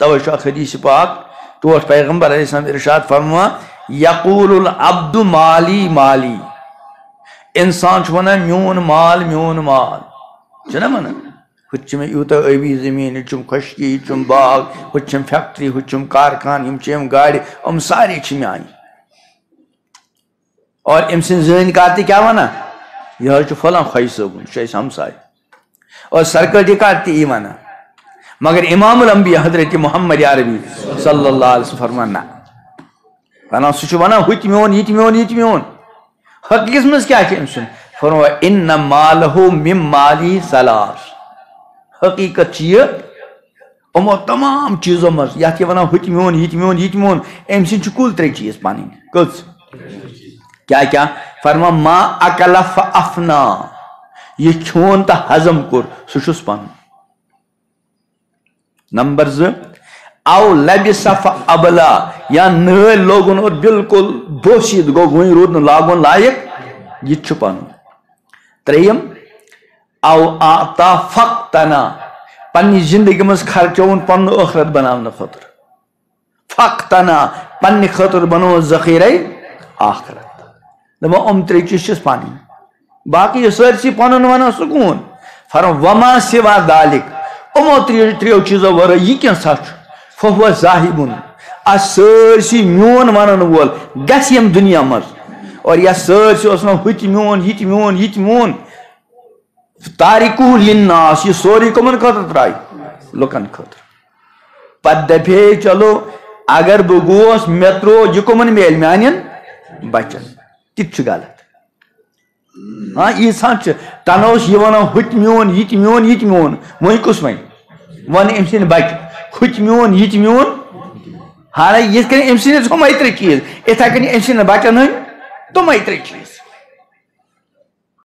توے چھ حدیث پاک ٹوٹ پیغمبر علیہ السلام ارشاد فرما یقول العبد مالی مالی انسان چھ ونان میون مال میون مال چھنا ونان ہچم یوتا ابی زمین ہچم خشکی ہچم باغ ہچم فیکٹری ہچم کارخان یم چم گاڑی ام سارے چھ میان اور ام سن زین کارتی کیا ونا یہ چھ فلاں خی صبن چھ ہمسائے اور سرکردی کارتی ای ونا مگر امام الانبیاء حضرت محمد عربی صلی اللہ علیہ وسلم فرمانا ونان سہ چھ ونان ہت میون، یہ میون یہ میون. حقیقت مز کیا ام سن فرما ان مالہ مم مالی سلاس. حقیقت چیز امو تمام چیزوں مز یت ونان ہت میون، یہ میون یہ میون۔ ام سن کل ترے چیز پانی۔ کس کیا کیا؟ فرما ما اکلف افنا. یہ کھون تا ہضم کر۔ سہ چھس پن نمبر ز او لبی صف ابلا یا نل لوگن اور بالکل بوشید گو گوئی رود لاگن لائق یہ چھپن تریم او آتا فقتنا پنی زندگی مز خرچون پن اخرت بناون خطر فقتنا پنی خطر بنو ذخیرے آخرت دما ام تری چیز پانی باقی یہ سرسی پنن ونا سکون فرم وما سوا دالک امو تری تریو چیزو ورا یہ کیا سچ فہو زاہبن اس سرسی میون ونن وول گس یم دنیا مز اور یا سرسی اس ہت میون ہت میون ہت میون تاریکو للناس یہ سوری کمن خاطر ترائی لکن خاطر پت دپے چلو اگر بہ گوس مے ترو یہ کمن میل میانن بچن تت غلط ہاں یہ سچ تنوس یہ ونو ہت میون یہ میون یہ میون وہی کس ون ون ام سند بچہ ہت میون یہ میون حالانکہ یہ کن ام سن ہم ترے چیز اتھا کن ام سن بچن ہن تم ترے چیز